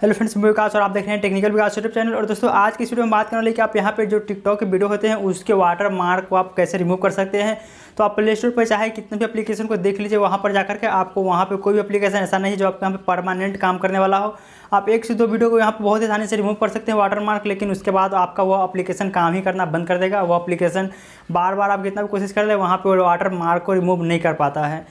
Hello friends, मैं विकास और आप देख रहे हैं टेक्निकल विकास यूट्यूब चैनल। और दोस्तों, आज की वीडियो में बात करने वाले कि आप यहाँ पे जो टिकटॉक के वीडियो होते हैं, उसके वाटर मार्क को आप कैसे रिमूव कर सकते हैं। तो आप प्ले स्टोर पर चाहे कितने भी एप्लीकेशन को देख लीजिए, वहाँ पर जाकर के आपको वहाँ पर कोई भी एप्लीकेशन ऐसा नहीं जो आपके यहाँ पे परमानेंट काम करने वाला हो। आप एक से दो वीडियो को यहाँ पर बहुत आसानी से रिमूव कर सकते हैं वाटर मार्क लेकिन उसके बाद आपका वो एप्लीकेशन काम ही करना बंद कर देगा। वो एप्लीकेशन बार बार आप कितना भी कोशिश कर ले वहाँ पर वाटर मार्क को रिमूव नहीं कर पाता है।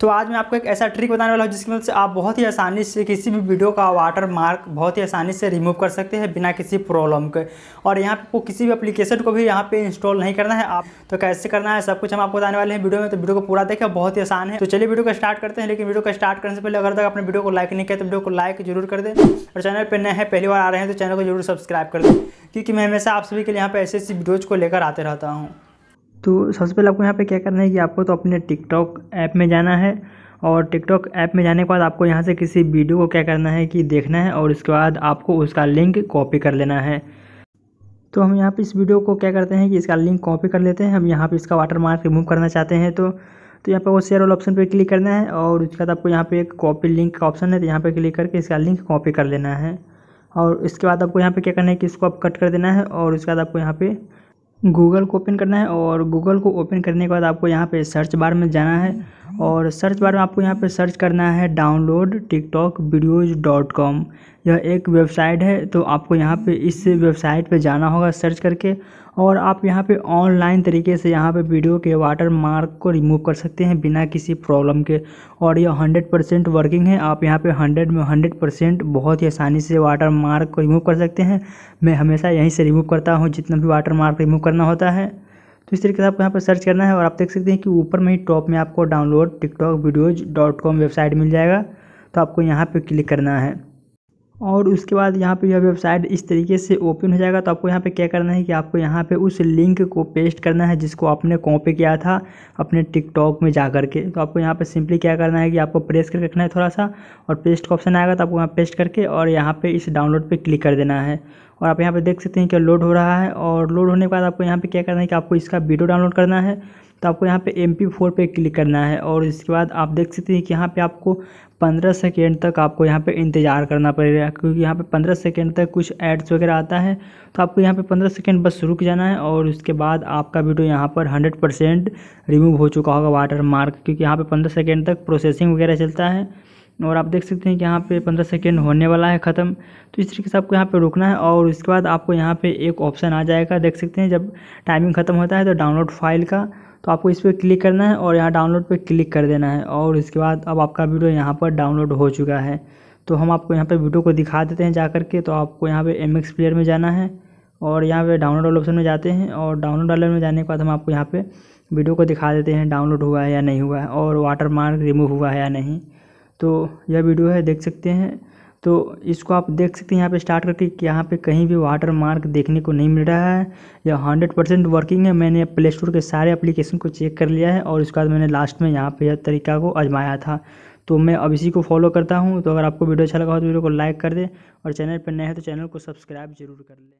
तो आज मैं आपको एक ऐसा ट्रिक बताने वाला हूँ, जिसकी मदद से आप बहुत ही आसानी से किसी भी वीडियो का वाटर मार्क बहुत ही आसानी से रिमूव कर सकते हैं बिना किसी प्रॉब्लम के। और यहाँ पे किसी भी एप्लीकेशन को भी यहाँ पे इंस्टॉल नहीं करना है। आप तो कैसे करना है, सब कुछ हम आपको बताने वाले हैं वीडियो में तो वीडियो को पूरा देखें, बहुत ही आसान है। तो चलिए वीडियो को स्टार्ट करते हैं, लेकिन वीडियो को स्टार्ट करने से पहले अगर तक अपने वीडियो को लाइक नहीं किया तो वीडियो को लाइक ज़रूर कर दें। और चैनल पर नए हैं, पहली बार आ रहे हैं तो चैनल को ज़रूर सब्सक्राइब कर दें। क्योंकि मैं हमेशा आप सभी के लिए यहाँ पर ऐसे ऐसी वीडियोज़ को लेकर आते रहता हूँ। तो सबसे पहले आपको यहाँ पे क्या करना है कि आपको तो अपने टिकटॉक ऐप में जाना है और टिकटॉक ऐप में जाने के बाद आपको यहाँ से किसी वीडियो को क्या करना है कि देखना है और उसके बाद आपको उसका लिंक कॉपी कर लेना है। तो हम यहाँ पे इस वीडियो को क्या करते हैं कि इसका लिंक कॉपी कर लेते हैं। हम यहाँ पे इसका वाटर मार्क रिमूव करना चाहते हैं तो तो यहाँ पे वो शेयर वाला ऑप्शन पे क्लिक करना है और उसके बाद आपको यहाँ पे एक कॉपी लिंक का ऑप्शन है तो यहाँ पे क्लिक करके इसका लिंक कॉपी कर लेना है। और इसके बाद आपको यहाँ पे क्या करना है कि इसको आप कट कर देना है और उसके बाद आपको यहाँ पे गूगल को ओपन करना है और गूगल को ओपन करने के बाद आपको यहाँ पे सर्च बार में जाना है और सर्च बार में आपको यहाँ पे सर्च करना है download TikTok videos dot com. यह एक वेबसाइट है तो आपको यहाँ पे इस वेबसाइट पे जाना होगा सर्च करके और आप यहाँ पे ऑनलाइन तरीके से यहाँ पे वीडियो के वाटर मार्क को रिमूव कर सकते हैं बिना किसी प्रॉब्लम के। और यह हंड्रेड परसेंट वर्किंग है। आप यहाँ पे हंड्रेड में हंड्रेड परसेंट बहुत ही आसानी से वाटर मार्क को रिमूव कर सकते हैं। मैं हमेशा यहीं से रिमूव करता हूँ, जितना भी वाटर मार्क रिमूव करना होता है। तो इस तरीके से आपको यहाँ पर सर्च करना है और आप देख सकते हैं कि ऊपर में ही टॉप में आपको download TikTok videos dot com website मिल जाएगा। तो आपको यहाँ पर क्लिक करना है। और उसके बाद यहाँ पे यह वेबसाइट इस तरीके से ओपन हो जाएगा। तो आपको यहाँ पे क्या करना है कि आपको यहाँ पे उस लिंक को पेस्ट करना है जिसको आपने कॉपी किया था अपने टिकटॉक में जा कर के। तो आपको यहाँ पे सिंपली क्या करना है कि आपको प्रेस करके रखना है थोड़ा सा और पेस्ट का ऑप्शन आएगा तो आपको यहाँ पेस्ट करके और यहाँ पर इस डाउनलोड पर क्लिक कर देना है। और आप यहाँ पर देख सकते हैं कि लोड हो रहा है और लोड होने के बाद आपको यहाँ पर क्या करना है कि आपको इसका वीडियो डाउनलोड करना है। तो आपको यहाँ पे एम पी फोर पर क्लिक करना है और इसके बाद आप देख सकते हैं कि यहाँ पे आपको पंद्रह सेकेंड तक आपको यहाँ पे इंतज़ार करना पड़ेगा, क्योंकि यहाँ पे पंद्रह सेकेंड तक कुछ एड्स वगैरह आता है। तो आपको यहाँ पे पंद्रह सेकेंड बस रुक जाना है और उसके बाद आपका वीडियो यहाँ पर हंड्रेड परसेंट रिमूव हो चुका होगा वाटर मार्क क्योंकि यहाँ पर पंद्रह सेकेंड तक प्रोसेसिंग वगैरह चलता है। और आप देख सकते हैं कि यहाँ पे पंद्रह सेकेंड होने वाला है ख़त्म। तो इस तरीके से आपको यहाँ पे रुकना है और उसके बाद आपको यहाँ पे एक ऑप्शन आ जाएगा। देख सकते हैं जब टाइमिंग ख़त्म होता है तो डाउनलोड फ़ाइल का तो आपको इस पर क्लिक करना है और यहाँ डाउनलोड पर क्लिक कर देना है और इसके बाद अब आपका वीडियो यहाँ पर डाउनलोड हो चुका है। तो हम आपको यहाँ पे वीडियो को दिखा देते हैं जा कर के तो आपको यहाँ पे एम एक्स प्लेयर में जाना है और यहाँ पे डाउनलोड ऑप्शन में जाते हैं और डाउनलोड वाले में जाने के बाद हम आपको यहाँ पे वीडियो को दिखा देते हैं डाउनलोड हुआ है या नहीं हुआ है और वाटर मार्क रिमूव हुआ है या नहीं। तो यह वीडियो है, देख सकते हैं। तो इसको आप देख सकते हैं यहाँ पे स्टार्ट करके कि यहाँ पे कहीं भी वाटर मार्क देखने को नहीं मिल रहा है। यह हंड्रेड परसेंट वर्किंग है। मैंने प्ले स्टोर के सारे एप्लीकेशन को चेक कर लिया है और उसके बाद मैंने लास्ट में यहाँ पे यह तरीका को आजमाया था। तो मैं अब इसी को फॉलो करता हूँ। तो अगर आपको वीडियो अच्छा लगा हो तो वीडियो को लाइक कर दें और चैनल पर नए हैं तो चैनल को सब्सक्राइब ज़रूर कर लें।